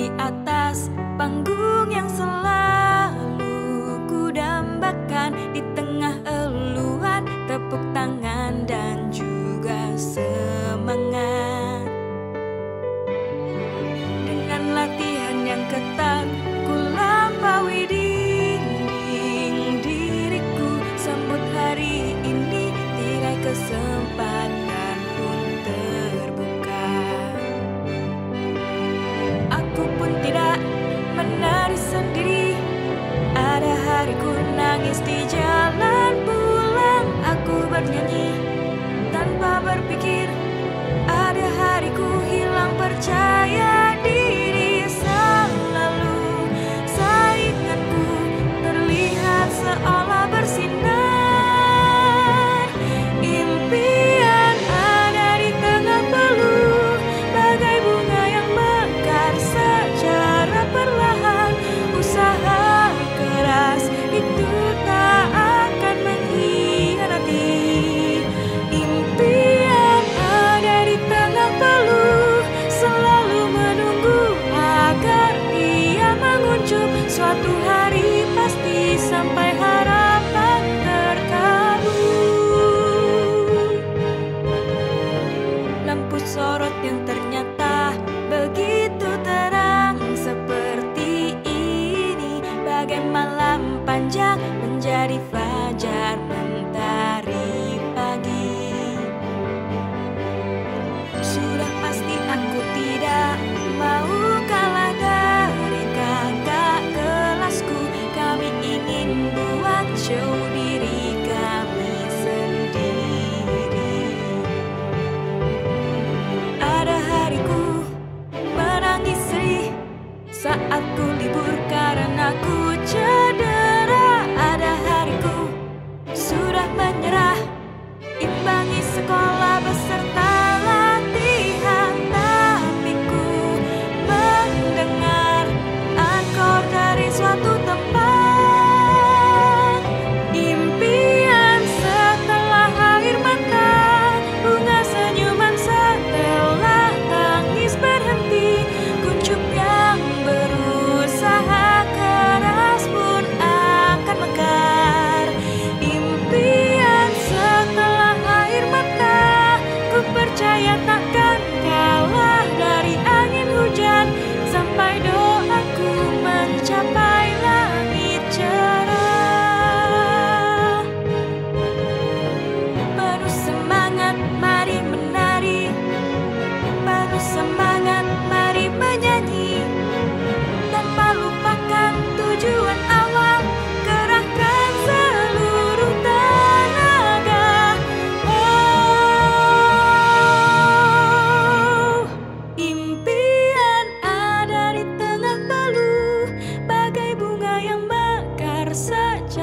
di atas panggung yang selalu bernyanyi tanpa berpikir ada hariku hilang percaya. bagai malam panjang menjadi fajar mentari pagi. Sudah pasti aku tidak mau kalah dari kakak kelasku. Kami ingin buat show diri kami sendiri. Ada hariku menangis sedih saat ku such